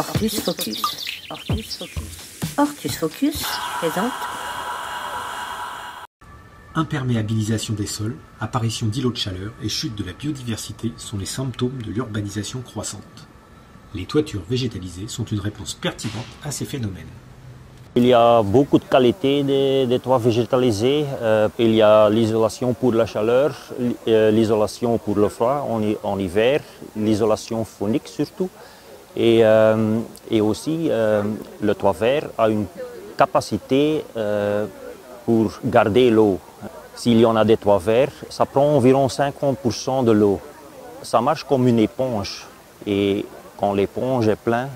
Ortus Focus. Ortus Focus. Ortus Focus présente Imperméabilisation des sols, apparition d'îlots de chaleur et chute de la biodiversité sont les symptômes de l'urbanisation croissante. Les toitures végétalisées sont une réponse pertinente à ces phénomènes. Il y a beaucoup de qualités des, des toits végétalisés. Euh, il y a l'isolation pour la chaleur, euh, l'isolation pour le froid en, en hiver, l'isolation phonique surtout. Et, euh, et aussi, euh, le toit vert a une capacité euh, pour garder l'eau. S'il y en a des toits verts, ça prend environ 50% de l'eau. Ça marche comme une éponge. Et quand l'éponge est pleine,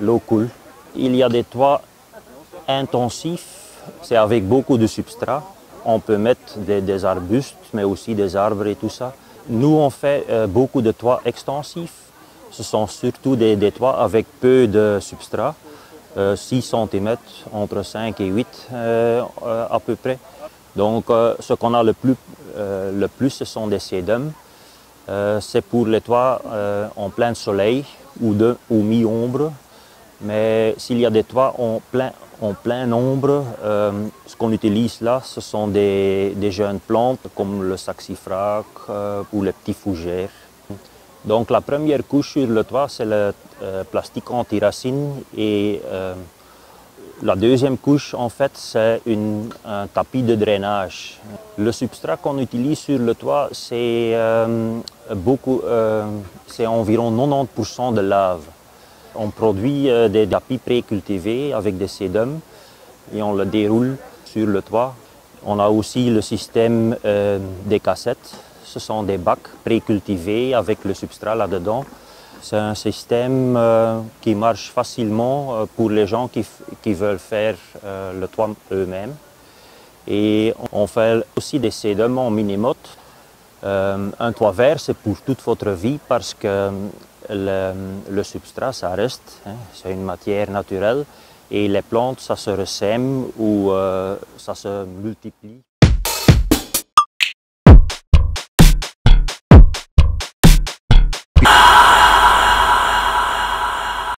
l'eau coule. Il y a des toits intensifs, c'est avec beaucoup de substrat. On peut mettre des, arbustes, mais aussi des arbres et tout ça. Nous, on fait beaucoup de toits extensifs. Ce sont surtout des, toits avec peu de substrat, euh, 6 cm, entre 5 et 8 euh, à peu près. Donc, euh, ce qu'on a le plus, euh, le ce sont des sédums. C'est pour les toits en plein soleil ou, de, ou mi-ombre. Mais s'il y a des toits en plein, en plein ombre, euh, ce qu'on utilise là, ce sont des, jeunes plantes comme le saxifrage euh, ou les petits fougères. Donc la première couche sur le toit, c'est le euh, plastique anti-racine et euh, la deuxième couche, en fait, c'est un tapis de drainage. Le substrat qu'on utilise sur le toit, c'est euh, environ 90% de lave. On produit des tapis pré-cultivés avec des sédums et on le déroule sur le toit. On a aussi le système des cassettes. Ce sont des bacs pré-cultivés avec le substrat là-dedans. C'est un système euh, qui marche facilement euh, pour les gens qui, qui veulent faire euh, le toit eux-mêmes. Et on fait aussi des sédums en minimote. Euh, un toit vert, c'est pour toute votre vie parce que euh, le, le substrat, ça reste, hein, c'est une matière naturelle et les plantes, ça se ressème ou euh, ça se multiplie.